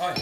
Oh,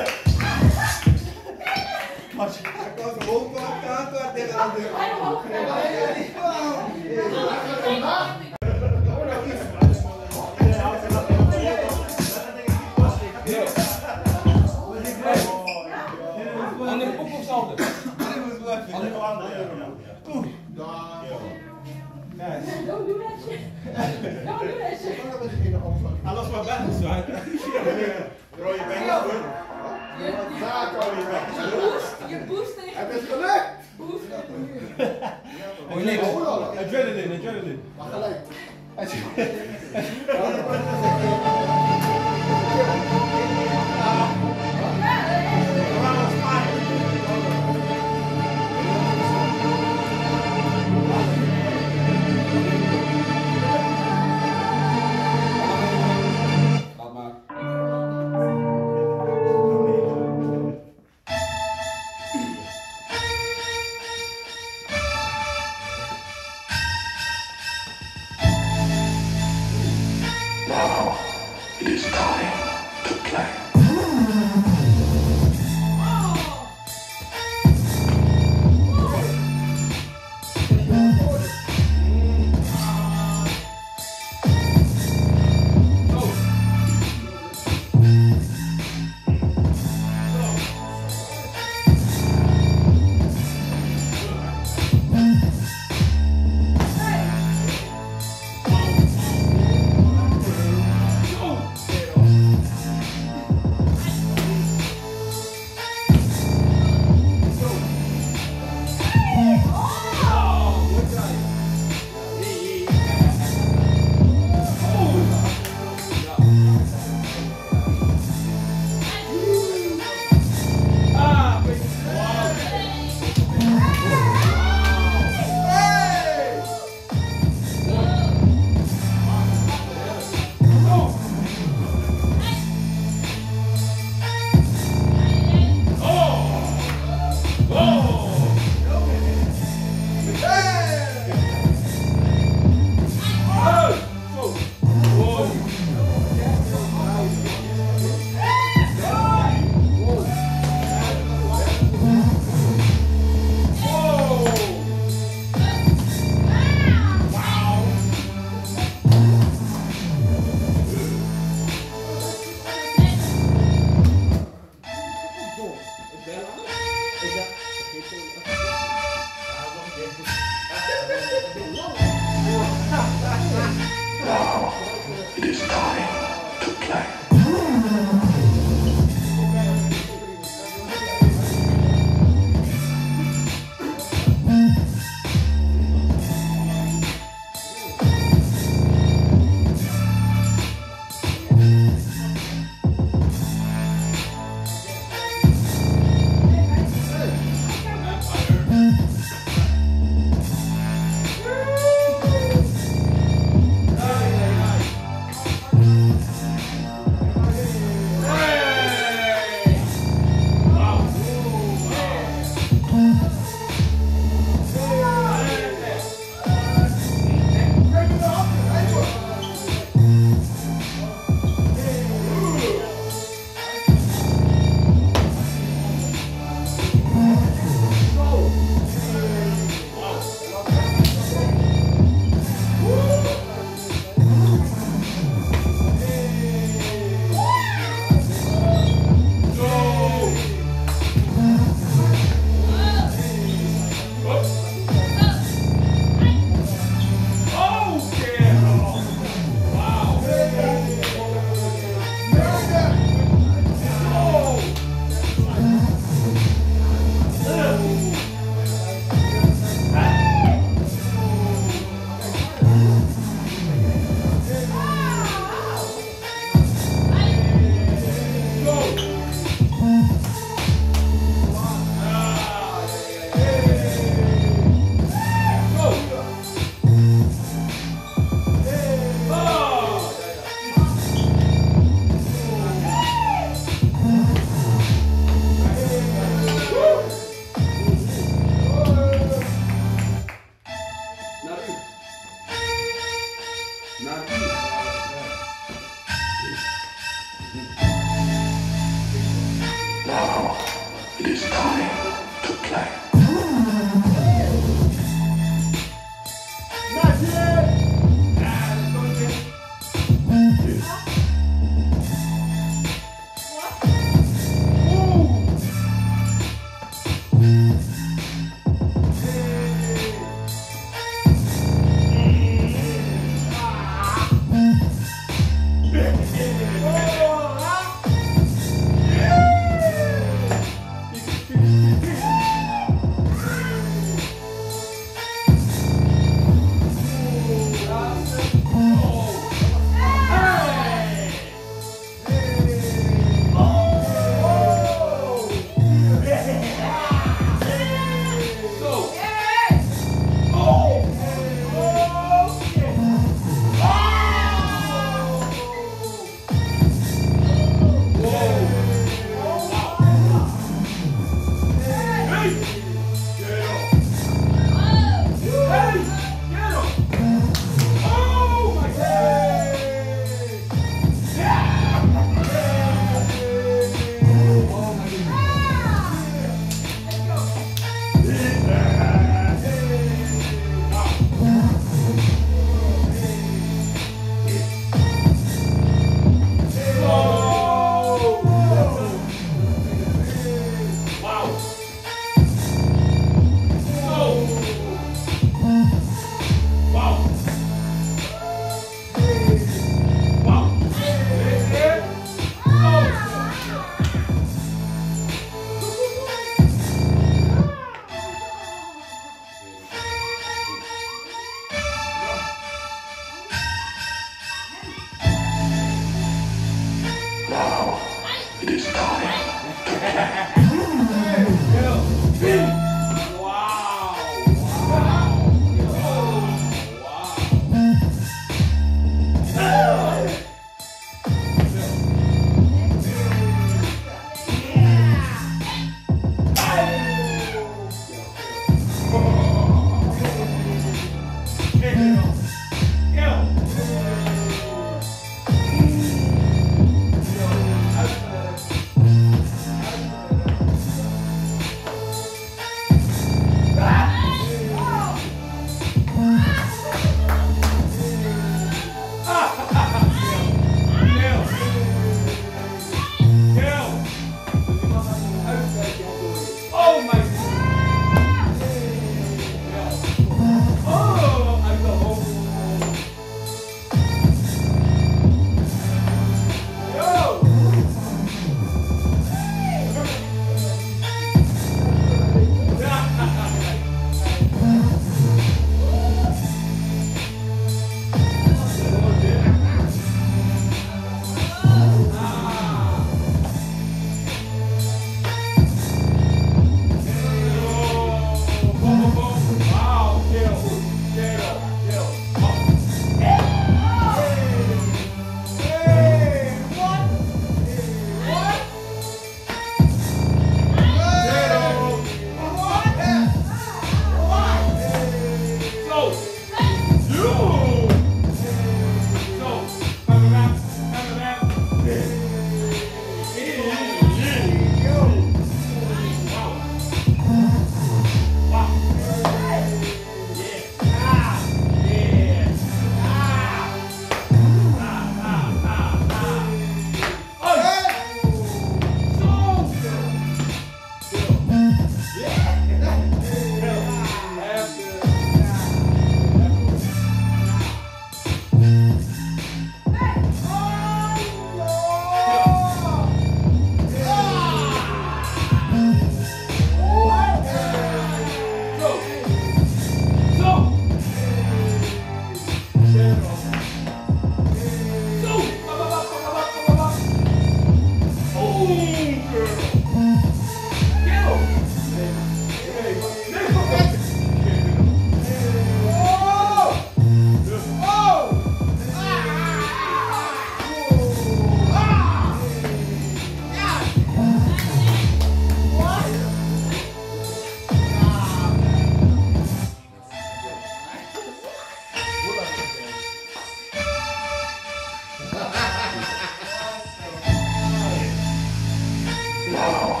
Now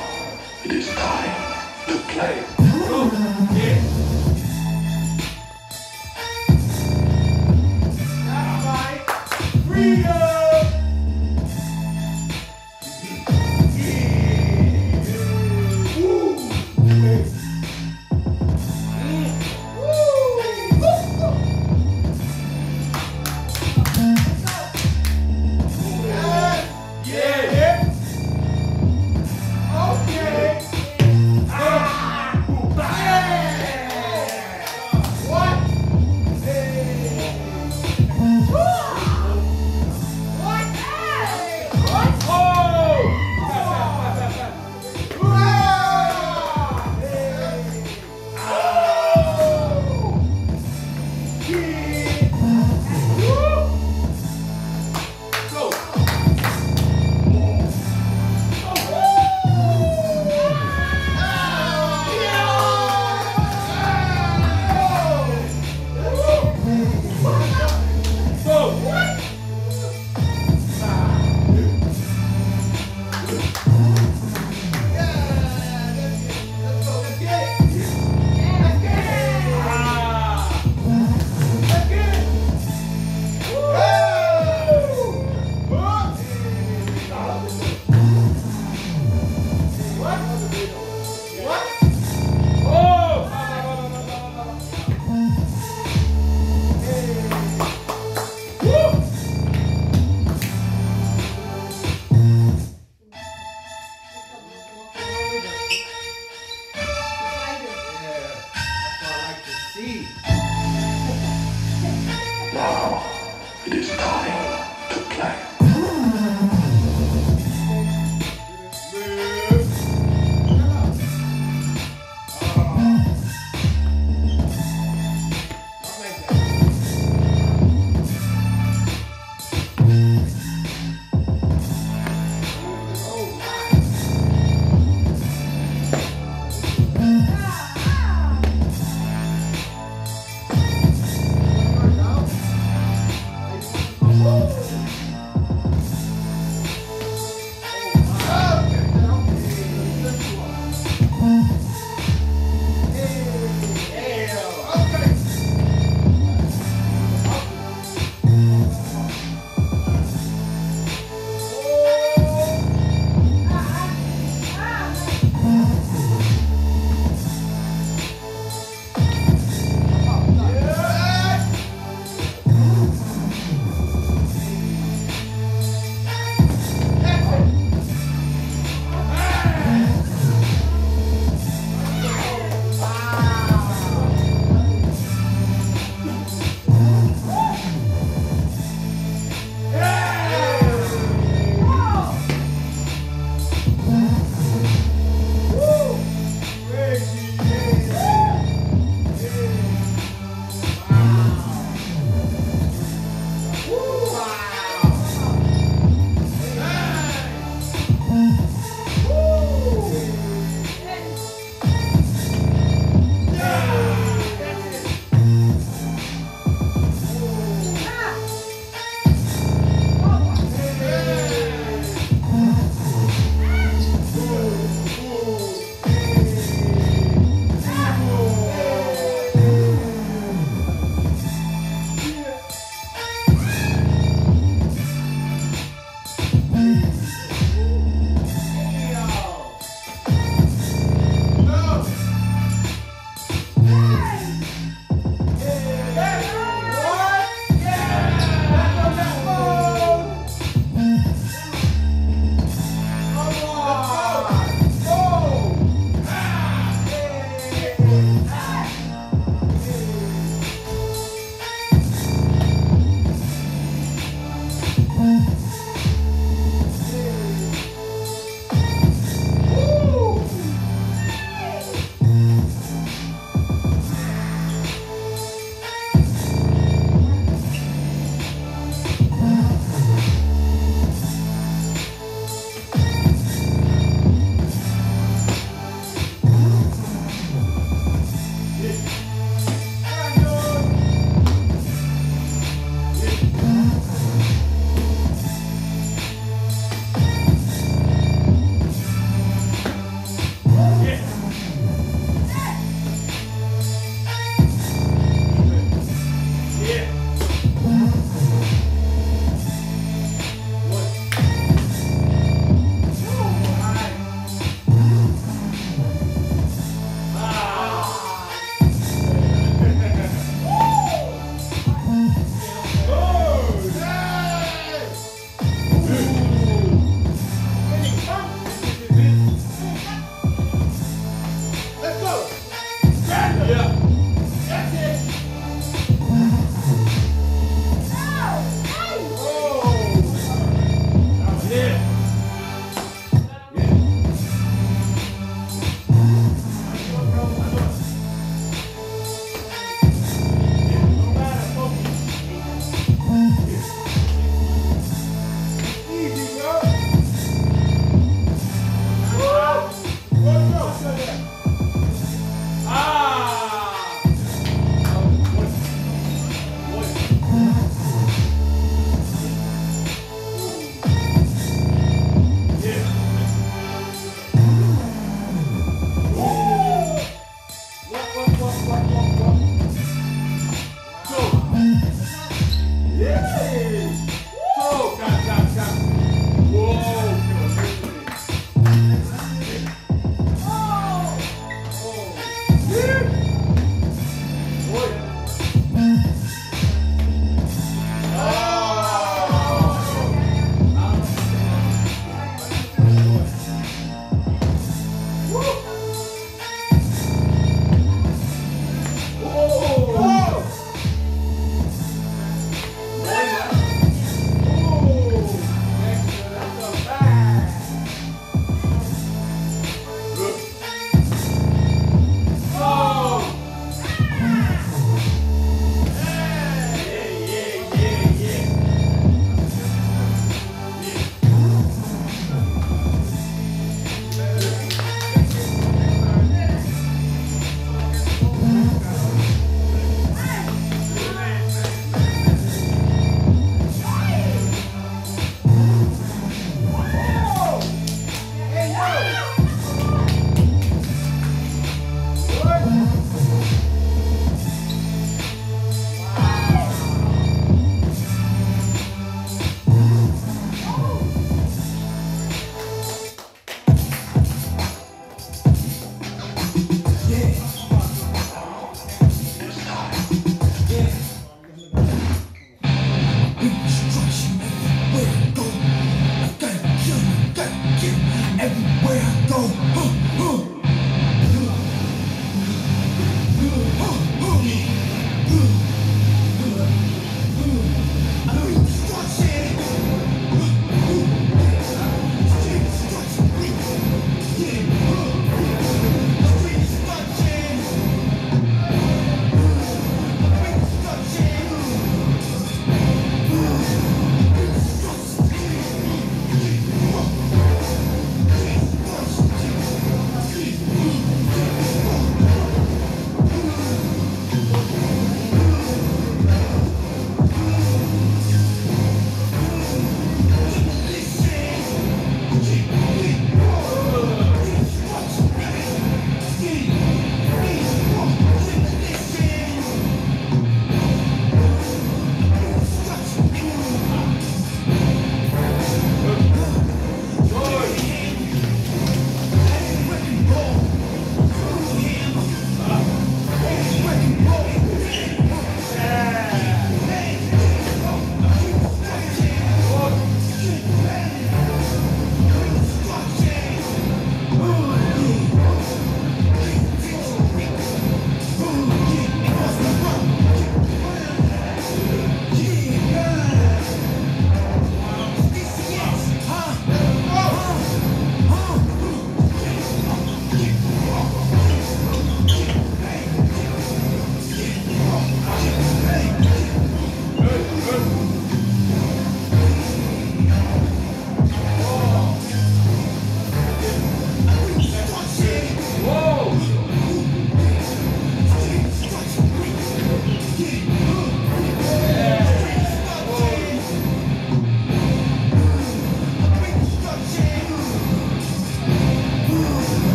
it is time to play.